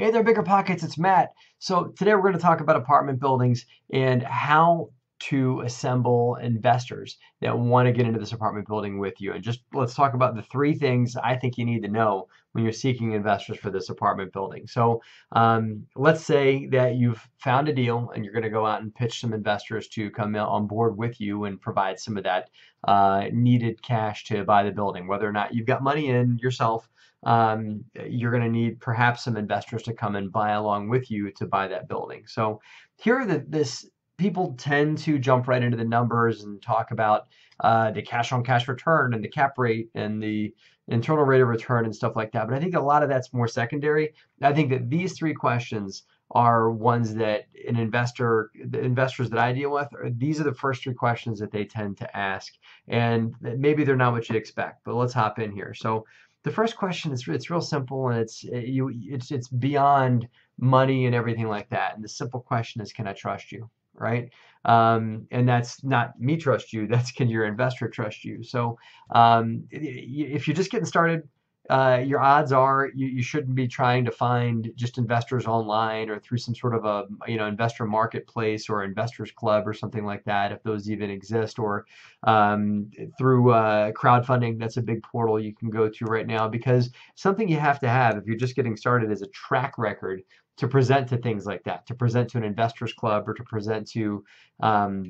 Hey there, Bigger Pockets, it's Matt. So today we're going to talk about apartment buildings and how to assemble investors that want to get into this apartment building with you. And just let's talk about the three things I think you need to know when you're seeking investors for this apartment building. So um, let's say that you've found a deal and you're going to go out and pitch some investors to come on board with you and provide some of that uh, needed cash to buy the building. Whether or not you've got money in yourself, um, you're going to need perhaps some investors to come and buy along with you to buy that building. So here are the this people tend to jump right into the numbers and talk about uh, the cash on cash return and the cap rate and the internal rate of return and stuff like that. But I think a lot of that's more secondary. I think that these three questions are ones that an investor, the investors that I deal with, are, these are the first three questions that they tend to ask. And maybe they're not what you expect, but let's hop in here. So the first question is it's real simple and it's you it's it's beyond money and everything like that. And the simple question is, can I trust you? Right? Um, and that's not me trust you. That's can your investor trust you? So um, if you're just getting started, uh, your odds are you, you shouldn't be trying to find just investors online or through some sort of a you know investor marketplace or investors club or something like that if those even exist or um, through uh, crowdfunding. That's a big portal you can go to right now because something you have to have if you're just getting started is a track record to present to things like that, to present to an investors club or to present to um,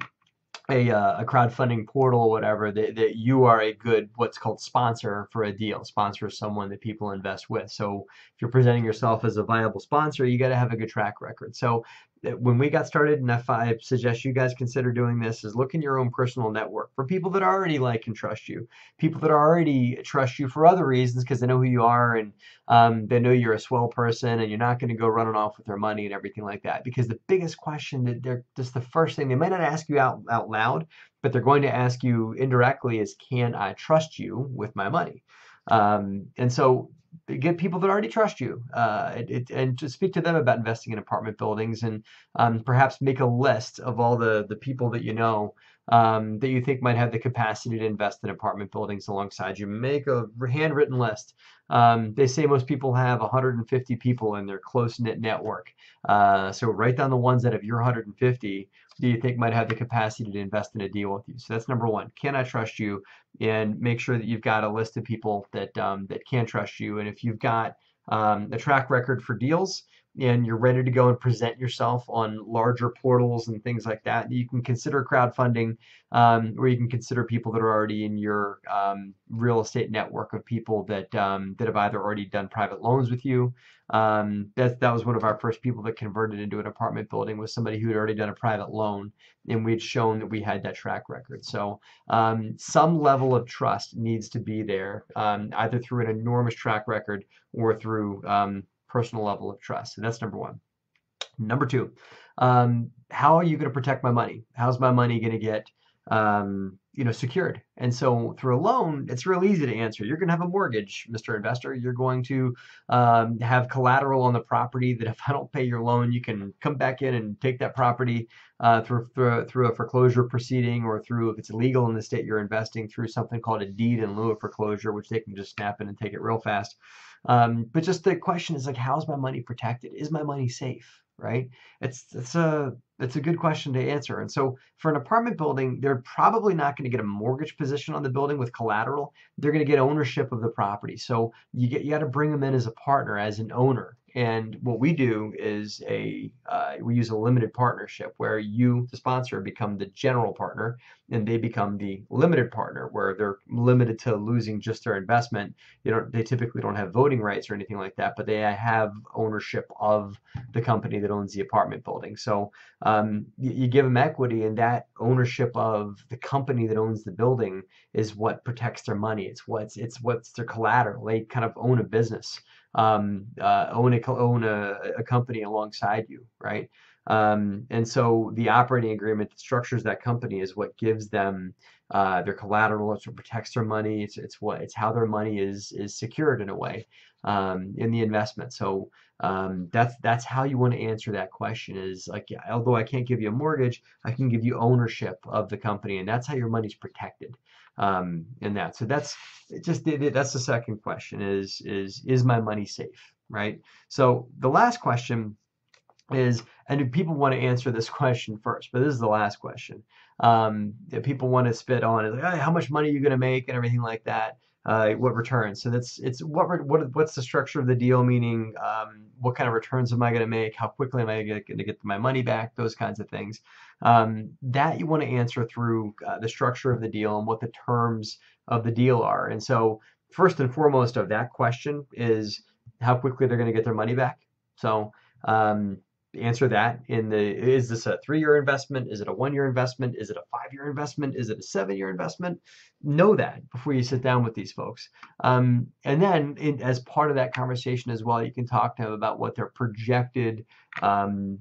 a, uh, a crowdfunding portal or whatever that, that you are a good what's called sponsor for a deal sponsor someone that people invest with. So if you're presenting yourself as a viable sponsor you got to have a good track record. So when we got started, and if I suggest you guys consider doing this, is look in your own personal network for people that already like and trust you, people that already trust you for other reasons because they know who you are and um, they know you're a swell person and you're not going to go running off with their money and everything like that. Because the biggest question that they're just the first thing they might not ask you out out loud, but they're going to ask you indirectly is, "Can I trust you with my money?" Um, and so get people that already trust you uh, it, and to speak to them about investing in apartment buildings and um, perhaps make a list of all the, the people that you know um, that you think might have the capacity to invest in apartment buildings alongside you. Make a handwritten list. Um, they say most people have 150 people in their close knit network. Uh, so write down the ones that of your 150 do you think might have the capacity to invest in a deal with you. So that's number one. Can I trust you? And make sure that you've got a list of people that um, that can trust you. And if you've got um, a track record for deals, and you're ready to go and present yourself on larger portals and things like that, you can consider crowdfunding, um, or you can consider people that are already in your um, real estate network of people that um, that have either already done private loans with you. Um, that that was one of our first people that converted into an apartment building was somebody who had already done a private loan, and we'd shown that we had that track record. So um, some level of trust needs to be there, um, either through an enormous track record or through personal level of trust. And that's number one. Number two, um, how are you going to protect my money? How's my money going to get um, you know secured? And so through a loan, it's real easy to answer. You're going to have a mortgage, Mr. Investor. You're going to um, have collateral on the property that if I don't pay your loan, you can come back in and take that property uh, through, through, through a foreclosure proceeding or through, if it's illegal in the state you're investing, through something called a deed in lieu of foreclosure, which they can just snap in and take it real fast. Um, but just the question is like, how's my money protected? Is my money safe? Right? It's it's a it's a good question to answer. And so for an apartment building, they're probably not going to get a mortgage position on the building with collateral. They're going to get ownership of the property. So you get you got to bring them in as a partner, as an owner. And what we do is a uh, we use a limited partnership where you, the sponsor, become the general partner, and they become the limited partner, where they're limited to losing just their investment. You know, they typically don't have voting rights or anything like that, but they have ownership of the company that owns the apartment building. So um, you, you give them equity, and that ownership of the company that owns the building is what protects their money. It's what's it's what's their collateral. They kind of own a business um, uh, own a own a, a, company alongside you, right? Um, and so the operating agreement that structures that company is what gives them uh, their collateral. It's what protects their money. It's it's what it's how their money is is secured in a way um, in the investment. So um, that's that's how you want to answer that question. Is like although I can't give you a mortgage, I can give you ownership of the company, and that's how your money's protected um, in that. So that's just that's the second question: is is is my money safe? right? So the last question is, and people want to answer this question first, but this is the last question. Um, that people want to spit on is like, hey, how much money are you going to make and everything like that. Uh, what returns? So that's it's what what what's the structure of the deal? Meaning, um, what kind of returns am I going to make? How quickly am I going to get my money back? Those kinds of things. Um, that you want to answer through uh, the structure of the deal and what the terms of the deal are. And so, first and foremost of that question is how quickly they're going to get their money back. So, um, answer that in the is this a three-year investment? Is it a one-year investment? Is it a five-year investment? Is it a seven-year investment? Know that before you sit down with these folks. Um, and then in, as part of that conversation as well you can talk to them about what their projected um,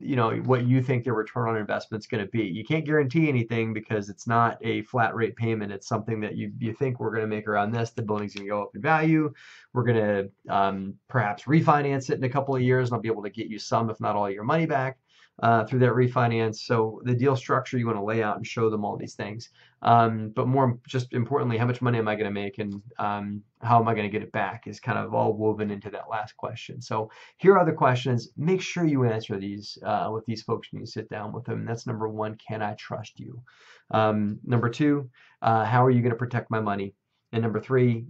you know what you think their return on investment is going to be. You can't guarantee anything because it's not a flat rate payment. It's something that you you think we're going to make around this. The building's going to go up in value. We're going to um, perhaps refinance it in a couple of years, and I'll be able to get you some, if not all, your money back uh, through that refinance. So the deal structure you want to lay out and show them all these things. Um, but more just importantly, how much money am I going to make and um, how am I going to get it back is kind of all woven into that last question. So here are the questions. Make sure you answer these uh, with these folks when you sit down with them. That's number one. Can I trust you? Um, number two, uh, how are you going to protect my money? And number three,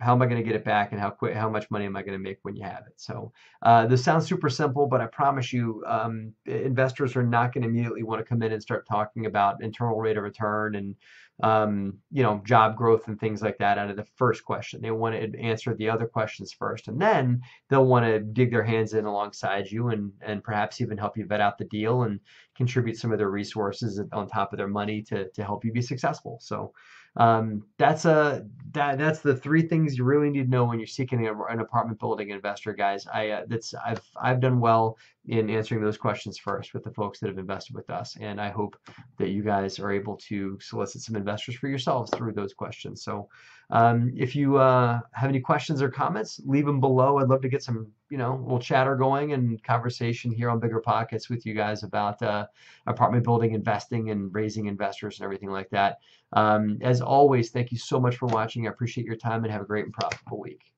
how am I going to get it back and how quick, how much money am I going to make when you have it? So uh, this sounds super simple, but I promise you, um, investors are not going to immediately want to come in and start talking about internal rate of return and um, you know job growth and things like that out of the first question. They want to answer the other questions first, and then they'll want to dig their hands in alongside you and and perhaps even help you vet out the deal and contribute some of their resources on top of their money to to help you be successful. So um, that's a that that's the three things you really need to know when you're seeking a, an apartment building investor, guys. I uh, that's I've I've done well in answering those questions first with the folks that have invested with us, and I hope that you guys are able to solicit some investors for yourselves through those questions. So, um, if you uh, have any questions or comments, leave them below. I'd love to get some you know little chatter going and conversation here on Bigger Pockets with you guys about uh, apartment building investing and raising investors and everything like that. Um, as always, thank you so much for watching. I appreciate your time and have a great and profitable week.